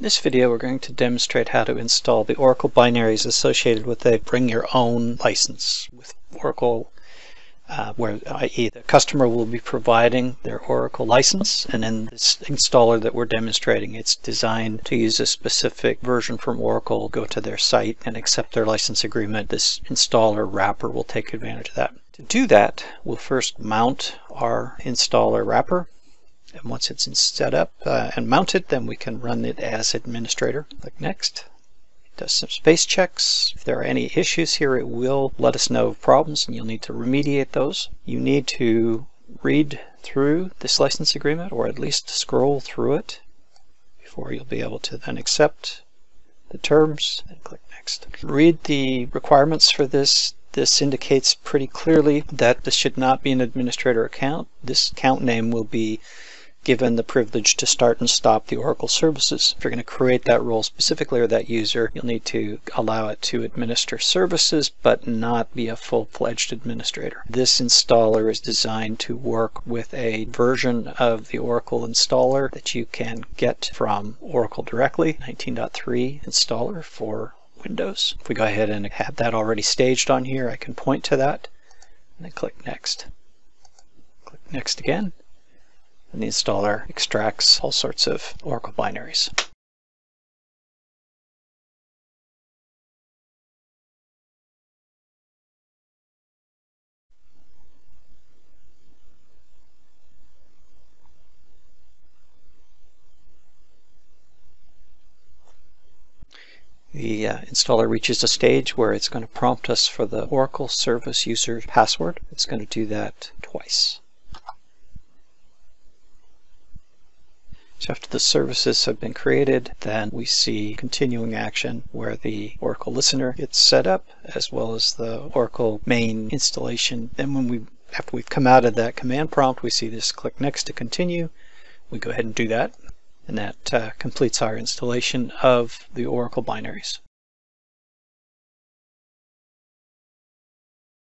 In this video we're going to demonstrate how to install the Oracle binaries associated with a bring your own license with Oracle uh, where i.e. the customer will be providing their Oracle license and in this installer that we're demonstrating it's designed to use a specific version from Oracle, go to their site and accept their license agreement. This installer wrapper will take advantage of that. To do that we'll first mount our installer wrapper and once it's set up uh, and mounted, then we can run it as administrator. Click Next. It does some space checks. If there are any issues here, it will let us know of problems and you'll need to remediate those. You need to read through this license agreement or at least scroll through it before you'll be able to then accept the terms and click Next. Read the requirements for this this indicates pretty clearly that this should not be an administrator account. This account name will be given the privilege to start and stop the Oracle services. If you're going to create that role specifically or that user, you'll need to allow it to administer services but not be a full-fledged administrator. This installer is designed to work with a version of the Oracle installer that you can get from Oracle directly, 19.3 installer for Windows. If we go ahead and have that already staged on here, I can point to that and then click Next. Click Next again and the installer extracts all sorts of Oracle binaries. the uh, installer reaches a stage where it's going to prompt us for the Oracle Service User password. It's going to do that twice. After the services have been created, then we see continuing action where the Oracle listener gets set up as well as the Oracle main installation. Then when we after we've come out of that command prompt, we see this click next to continue. We go ahead and do that and that uh, completes our installation of the Oracle binaries.